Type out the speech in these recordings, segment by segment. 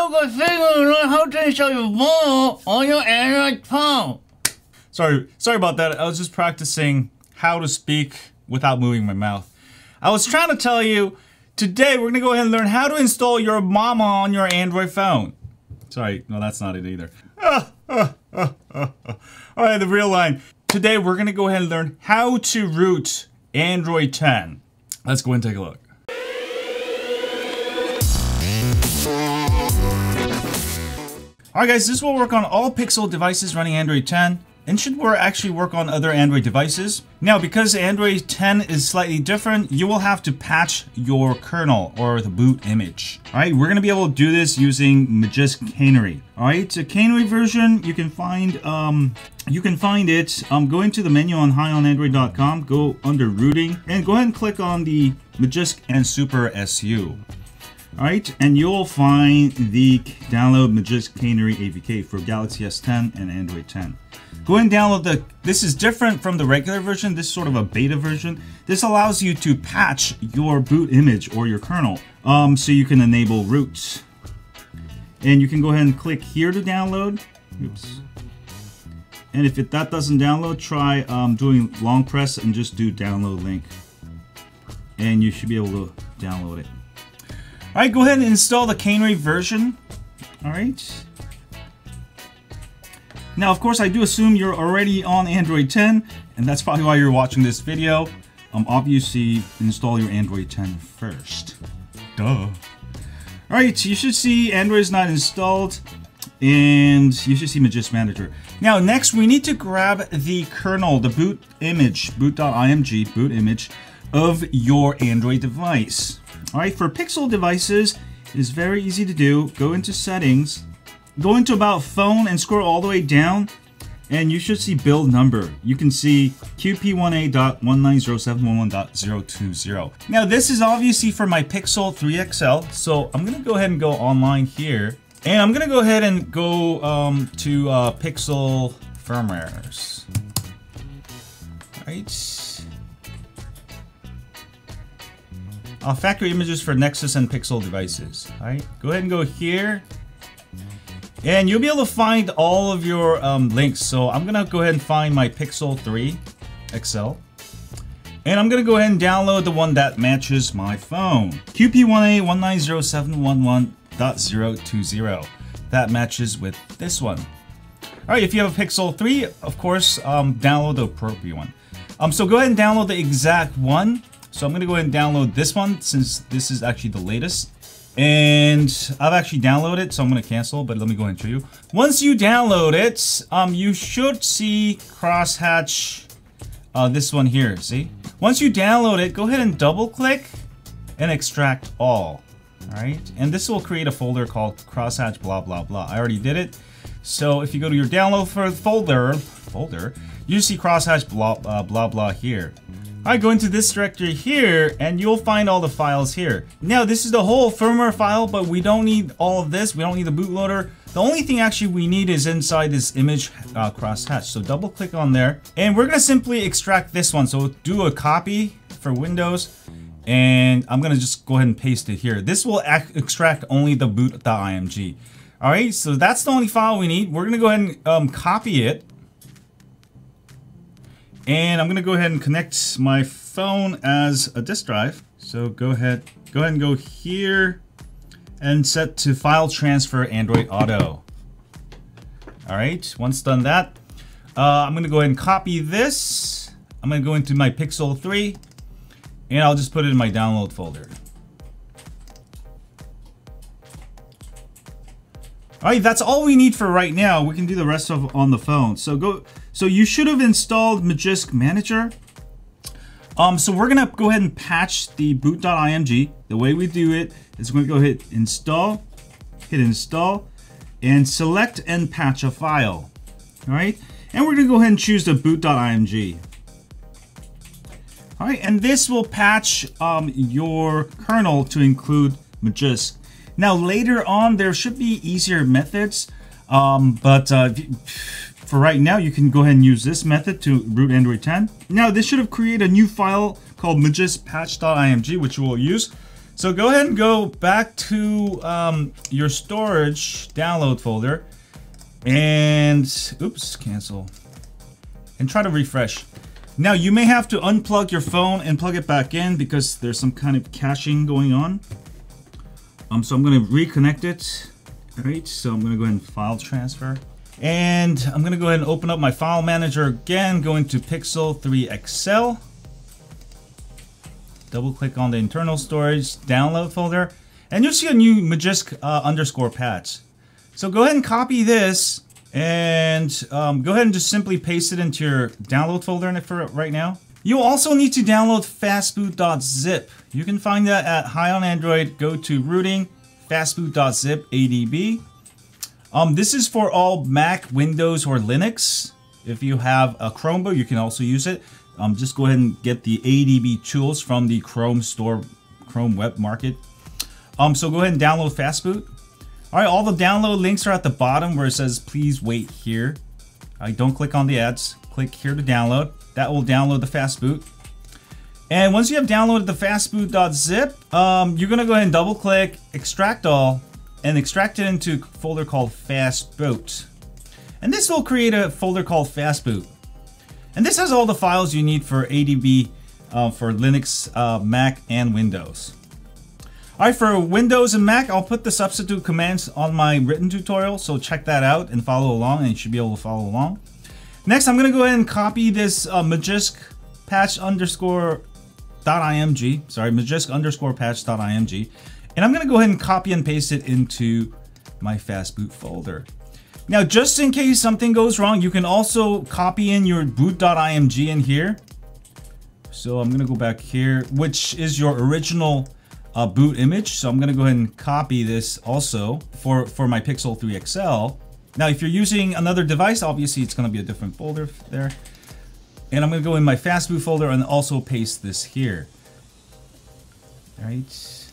how to install your on your Android phone. Sorry, sorry about that. I was just practicing how to speak without moving my mouth. I was trying to tell you, today we're gonna go ahead and learn how to install your mama on your Android phone. Sorry, no, that's not it either. All right, the real line. Today we're gonna go ahead and learn how to root Android 10. Let's go and take a look. Alright guys, this will work on all Pixel devices running Android 10 and should work, actually work on other Android devices. Now, because Android 10 is slightly different, you will have to patch your kernel or the boot image. Alright, we're going to be able to do this using Magisk Canary. Alright, the Canary version, you can find um, you can find it um, go into the menu on highonandroid.com, go under rooting, and go ahead and click on the Magisk and Super SU. Alright, and you'll find the download Magisk Canary APK for Galaxy S10 and Android 10. Go and download the, this is different from the regular version, this is sort of a beta version. This allows you to patch your boot image or your kernel um, so you can enable roots. And you can go ahead and click here to download. Oops. And if it, that doesn't download, try um, doing long press and just do download link. And you should be able to download it. Alright, go ahead and install the Canary version. Alright. Now, of course, I do assume you're already on Android 10, and that's probably why you're watching this video. Um, obviously, install your Android 10 first. Duh. Alright, you should see Android is not installed, and you should see Magisk Manager. Now, next, we need to grab the kernel, the boot image, boot.img, boot image, of your Android device. Alright, for Pixel devices, it is very easy to do. Go into settings, go into about phone and scroll all the way down and you should see build number. You can see QP1A.190.711.020. Now this is obviously for my Pixel 3 XL, so I'm gonna go ahead and go online here. And I'm gonna go ahead and go um, to uh, Pixel firmwares. Right. Uh, factory images for Nexus and Pixel devices. Alright, go ahead and go here. And you'll be able to find all of your um, links. So I'm going to go ahead and find my Pixel 3 XL. And I'm going to go ahead and download the one that matches my phone. QP1A190.711.020. That matches with this one. Alright, if you have a Pixel 3, of course, um, download the appropriate one. Um, so go ahead and download the exact one. So I'm going to go ahead and download this one since this is actually the latest. And I've actually downloaded it, so I'm going to cancel, but let me go ahead and show you. Once you download it, um, you should see crosshatch uh, this one here, see? Once you download it, go ahead and double click and extract all. Alright, and this will create a folder called crosshatch blah blah blah. I already did it. So if you go to your download folder, folder, you see crosshatch blah uh, blah blah here. I go into this directory here and you'll find all the files here. Now this is the whole firmware file, but we don't need all of this. We don't need the bootloader. The only thing actually we need is inside this image uh, crosshatch. So double click on there and we're gonna simply extract this one. So do a copy for Windows and I'm gonna just go ahead and paste it here. This will extract only the boot.img. All right, so that's the only file we need. We're gonna go ahead and um, copy it and I'm gonna go ahead and connect my phone as a disk drive. So go ahead, go ahead and go here and set to file transfer Android Auto. All right, once done that, uh, I'm gonna go ahead and copy this. I'm gonna go into my Pixel 3 and I'll just put it in my download folder. All right, that's all we need for right now. We can do the rest of on the phone. So go. So you should have installed Magisk Manager. Um, so we're gonna go ahead and patch the boot.img. The way we do it is we're gonna go hit install, hit install, and select and patch a file. All right, and we're gonna go ahead and choose the boot.img. All right, and this will patch um, your kernel to include Magisk. Now later on, there should be easier methods, um, but uh, for right now, you can go ahead and use this method to root Android 10. Now this should have created a new file called magiskpatch.img, which we'll use. So go ahead and go back to um, your storage download folder and oops, cancel and try to refresh. Now you may have to unplug your phone and plug it back in because there's some kind of caching going on. Um, so I'm gonna reconnect it. All right, so I'm gonna go ahead and file transfer. And I'm gonna go ahead and open up my file manager again, go into Pixel 3 XL. Double click on the internal storage download folder, and you'll see a new Magisk uh, underscore patch. So go ahead and copy this and um, go ahead and just simply paste it into your download folder in it for right now. You'll also need to download fastboot.zip. You can find that at High on Android. Go to rooting, fastboot.zip, ADB. Um, this is for all Mac, Windows, or Linux. If you have a Chromebook, you can also use it. Um, just go ahead and get the ADB tools from the Chrome store, Chrome Web Market. Um, so go ahead and download Fastboot. All right, all the download links are at the bottom where it says please wait here. All right, don't click on the ads. Click here to download. That will download the fastboot. And once you have downloaded the fastboot.zip, um, you're gonna go ahead and double click, extract all, and extract it into a folder called fastboot. And this will create a folder called fastboot. And this has all the files you need for ADB uh, for Linux, uh, Mac, and Windows. Alright, for Windows and Mac, I'll put the substitute commands on my written tutorial, so check that out and follow along, and you should be able to follow along. Next, I'm going to go ahead and copy this uh, patch underscore dot .img, sorry, Magisk underscore patch dot .img, and I'm going to go ahead and copy and paste it into my fastboot folder. Now, just in case something goes wrong, you can also copy in your boot.img in here. So I'm going to go back here, which is your original a boot image. So I'm going to go ahead and copy this also for, for my Pixel 3 XL. Now, if you're using another device, obviously it's going to be a different folder there. And I'm going to go in my fastboot folder and also paste this here. All right.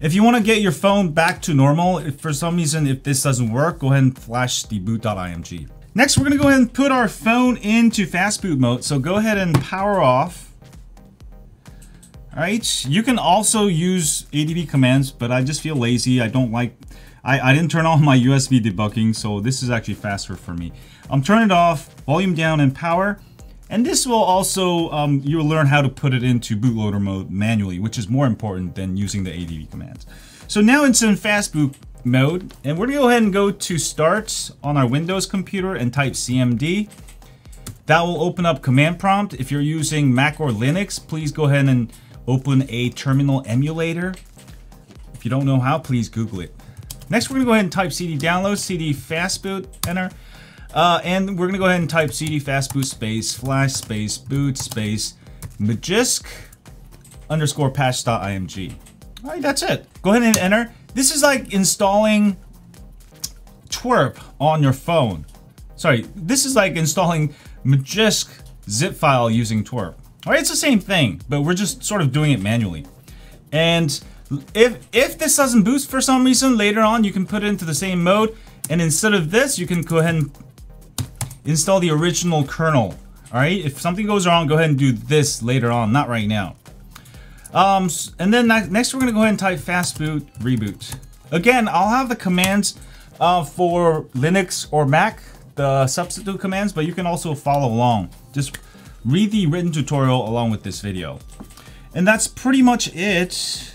If you want to get your phone back to normal, if for some reason, if this doesn't work, go ahead and flash the boot.img. Next, we're going to go ahead and put our phone into fastboot mode. So go ahead and power off. Alright, you can also use ADB commands, but I just feel lazy. I don't like... I, I didn't turn on my USB debugging, so this is actually faster for me. I'm turning it off, volume down, and power. And this will also, um, you'll learn how to put it into bootloader mode manually, which is more important than using the ADB commands. So now it's in fast boot mode, and we're gonna go ahead and go to start on our Windows computer and type CMD. That will open up command prompt. If you're using Mac or Linux, please go ahead and open a terminal emulator. If you don't know how, please Google it. Next, we're gonna go ahead and type cd download, cd fastboot, enter. Uh, and we're gonna go ahead and type cd fastboot space, flash space, boot space, magisk underscore patch.img. All right, that's it. Go ahead and enter. This is like installing TWRP on your phone. Sorry, this is like installing Magisk zip file using TWRP. All right, it's the same thing, but we're just sort of doing it manually. And if, if this doesn't boost for some reason, later on you can put it into the same mode, and instead of this, you can go ahead and install the original kernel. All right, if something goes wrong, go ahead and do this later on, not right now. Um, and then next we're gonna go ahead and type fastboot reboot. Again, I'll have the commands uh, for Linux or Mac, the substitute commands, but you can also follow along. Just read the written tutorial along with this video. And that's pretty much it.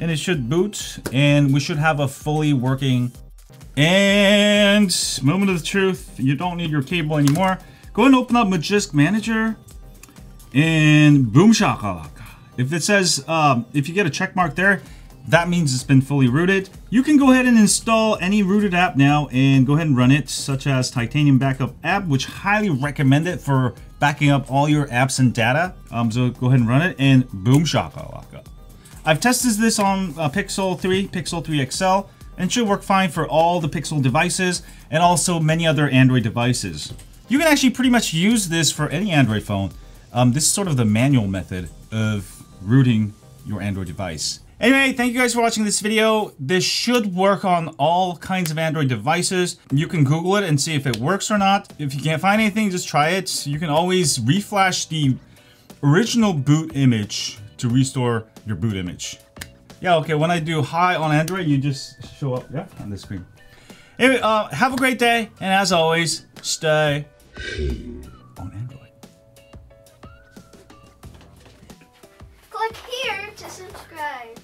And it should boot, and we should have a fully working. And moment of the truth, you don't need your cable anymore. Go and open up Magisk Manager, and boom shakalaka. If it says, um, if you get a check mark there, that means it's been fully rooted. You can go ahead and install any rooted app now and go ahead and run it, such as Titanium Backup app, which highly recommend it for backing up all your apps and data. Um, so go ahead and run it and boom shakalaka. I've tested this on uh, Pixel 3, Pixel 3 XL, and should work fine for all the Pixel devices and also many other Android devices. You can actually pretty much use this for any Android phone. Um, this is sort of the manual method of rooting your Android device. Anyway, thank you guys for watching this video. This should work on all kinds of Android devices. You can Google it and see if it works or not. If you can't find anything, just try it. You can always reflash the original boot image to restore your boot image. Yeah, okay. When I do High on Android, you just show up, yeah, on the screen. Anyway, uh, have a great day, and as always, stay on Android. Click here to subscribe.